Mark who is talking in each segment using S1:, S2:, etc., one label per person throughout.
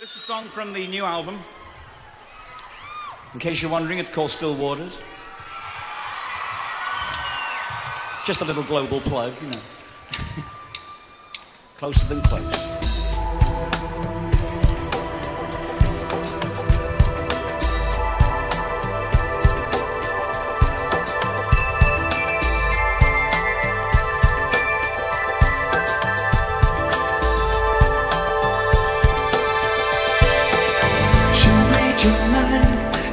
S1: This is a song from the new album. In case you're wondering, it's called Still Waters. Just a little global plug, you know. Closer than close.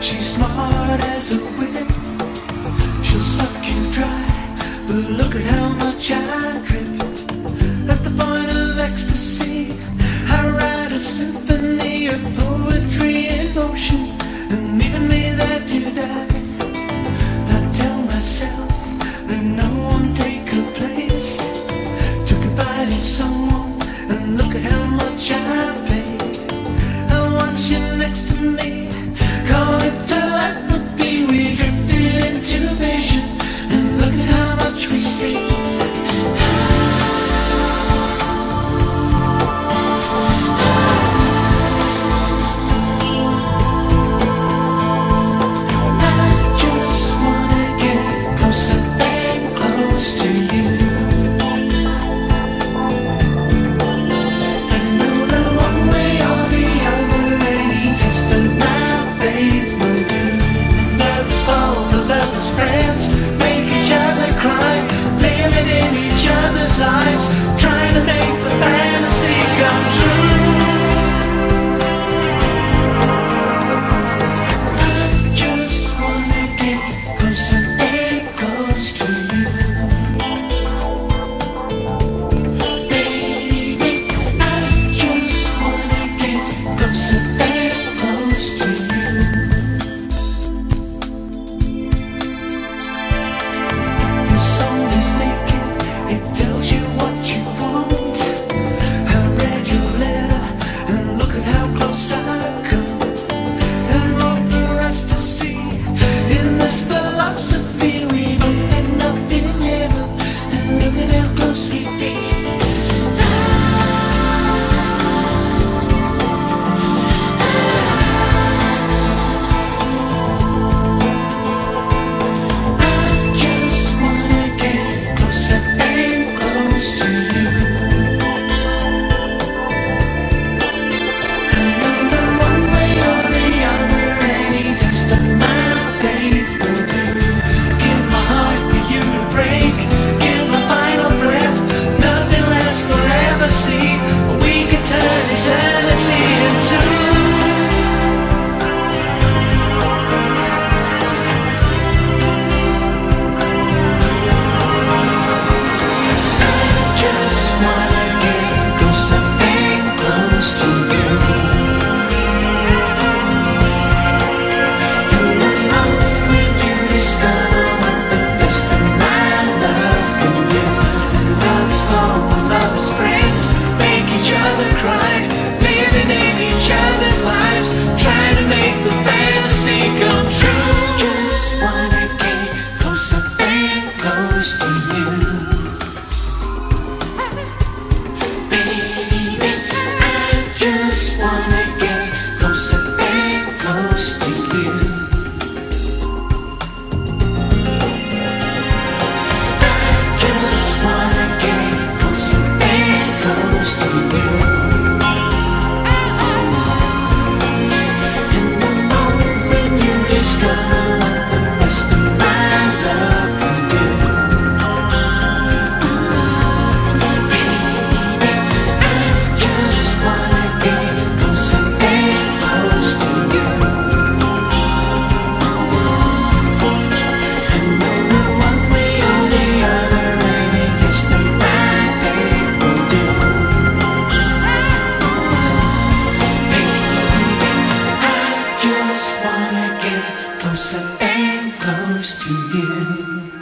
S2: She's smart as a whip. She'll suck you dry. But look at how much I drip. At the point of ecstasy, I write a symphony of poetry in motion. And even me that you die. I tell myself that no one take her place. To confide in someone. And look at how much I paid. I want you next to me. close to you.